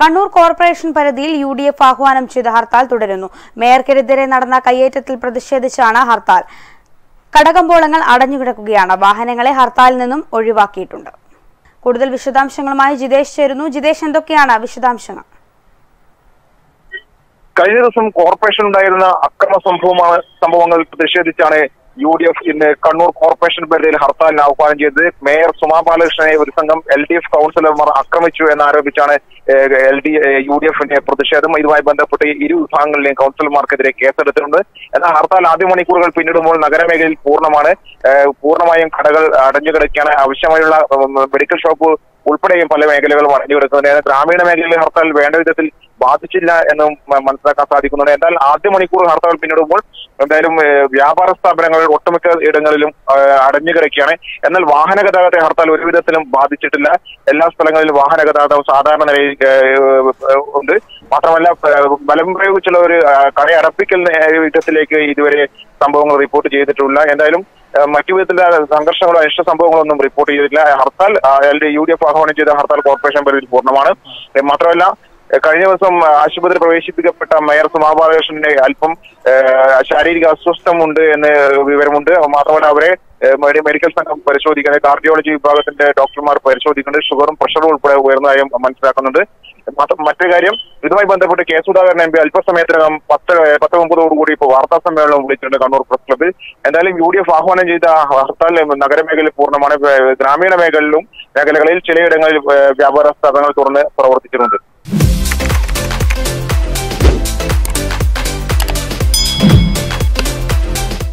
Kannur corporation പരിധിയിൽ U D F ആഹ്വാനം ചെയ്ത ഹർത്താൽ തുടരുന്നു. മേയർക്കെതിരെ നടന്ന കയ്യേറ്റത്തിൽ പ്രതിഷേധിച്ചാണ് ഹർത്താൽ. കടകമ്പോളങ്ങൾ അടഞ്ഞുകിടക്കുകയാണ്. വാഹനങ്ങളെ ഹർത്താലിൽ നിന്നും ഒഴിവാക്കിയിട്ടുണ്ട്. കൂടുതൽ വിശദാംശങ്ങളുമായി ജിതേഷ് ചേരുന്നു. ജിതേഷ് എന്തൊക്കെയാണ് വിശദാംശങ്ങൾ? കഴിഞ്ഞ ദിവസം കോർപ്പറേഷൻ ഉണ്ടായിരുന്ന അക്രമ സംഭവമാണ് സംഭവങ്ങൾ പ്രതിഷേധിച്ചാണ് യു ഡി എഫ് ഇന്ന് കണ്ണൂർ കോർപ്പറേഷൻ പരിധിയിൽ ഹർത്താലിന് ആഹ്വാനം ചെയ്തത്. മേയർ സുമാ ബാലകൃഷ്ണനെ ഒരു സംഘം എൽ ഡി എഫ് കൗൺസിലർമാർ ആക്രമിച്ചു എന്നാരോപിച്ചാണ് എൽ ഡി യു ഡി എഫിന്റെ പ്രതിഷേധം. ഇതുമായി ബന്ധപ്പെട്ട് ഇരു വിഭാഗങ്ങളിലെയും കൗൺസിലർമാർക്കെതിരെ കേസെടുത്തിട്ടുണ്ട്. എന്നാൽ ഹർത്താൽ ആദ്യ മണിക്കൂറുകൾ പിന്നിടുമ്പോൾ നഗരമേഖലയിൽ പൂർണമാണ്. പൂർണമായും കടകൾ അടഞ്ഞു കിടക്കുകയാണ് ആവശ്യമായുള്ള മെഡിക്കൽ ഷോപ്പ് ഉൾപ്പെടെയും പല മേഖലകളും അടഞ്ഞു കിടക്കുന്നുണ്ട് എന്നാൽ ഗ്രാമീണ മേഖലയിലെ ഹർത്താൽ വേണ്ട വിധത്തിൽ ബാധിച്ചില്ല എന്നും മനസ്സിലാക്കാൻ സാധിക്കുന്നുണ്ട്. എന്നാൽ ആദ്യ മണിക്കൂർ ഹർത്താൽ പിന്നിടുമ്പോൾ എന്തായാലും വ്യാപാര സ്ഥാപനങ്ങൾ ഒട്ടുമിക്ക ഇടങ്ങളിലും അടഞ്ഞു കിടക്കുകയാണ്. എന്നാൽ വാഹന ഗതാഗത ഹർത്താൽ ഒരു വിധത്തിലും ബാധിച്ചിട്ടില്ല. എല്ലാ സ്ഥലങ്ങളിലും വാഹന ഗതാഗതം സാധാരണ നിലയിൽ ഉണ്ട്. മാത്രമല്ല ബലം പ്രയോഗിച്ചുള്ള ഒരു കടയടപ്പിക്കൽ വിധത്തിലേക്ക് ഇതുവരെ സംഭവങ്ങൾ റിപ്പോർട്ട് ചെയ്തിട്ടില്ല. എന്തായാലും മറ്റു വിധത്തിലുള്ള സംഘർഷങ്ങളോ അനിഷ്ട സംഭവങ്ങളോ ഒന്നും റിപ്പോർട്ട് ചെയ്തിട്ടില്ല. ഹർത്താൽ യു ഡി എഫ് ആഹ്വാനം ചെയ്ത ഹർത്താൽ കോർപ്പറേഷൻ പരിധിയിൽ പൂർണമാണ്. മാത്രമല്ല കഴിഞ്ഞ ദിവസം ആശുപത്രി പ്രവേശിപ്പിക്കപ്പെട്ട മേയർ സുമാ അല്പം ശാരീരിക അസ്വസ്ഥമുണ്ട് എന്ന് വിവരമുണ്ട്. മാത്രമല്ല അവരെ മെഡിക്കൽ സംഘം പരിശോധിക്കുന്നത് കാർഡിയോളജി വിഭാഗത്തിന്റെ ഡോക്ടർമാർ പരിശോധിക്കുന്നുണ്ട്. ഷുഗറും പ്രഷറും ഉൾപ്പെടെ ഉയർന്നതായും മനസ്സിലാക്കുന്നുണ്ട്. മറ്റൊരു കാര്യം ഇതുമായി ബന്ധപ്പെട്ട് കെ സുധാകരൻ എം പി അല്പസമയത്തിനകം പത്ത് പത്ത് മുപ്പതോടുകൂടി ഇപ്പോൾ വാർത്താ സമ്മേളനം വിളിച്ചിട്ടുണ്ട് കണ്ണൂർ പ്രസ് ക്ലബ്ബിൽ. എന്തായാലും യു ഡി എഫ് ആഹ്വാനം ചെയ്ത ഹർത്താൽ നഗരമേഖലയിൽ പൂർണമാണ് ഗ്രാമീണ മേഖലയിലും മേഖലകളിൽ ചിലയിടങ്ങളിൽ വ്യാപാര സ്ഥാപനങ്ങൾ തുറന്ന് പ്രവർത്തിച്ചിട്ടുണ്ട്.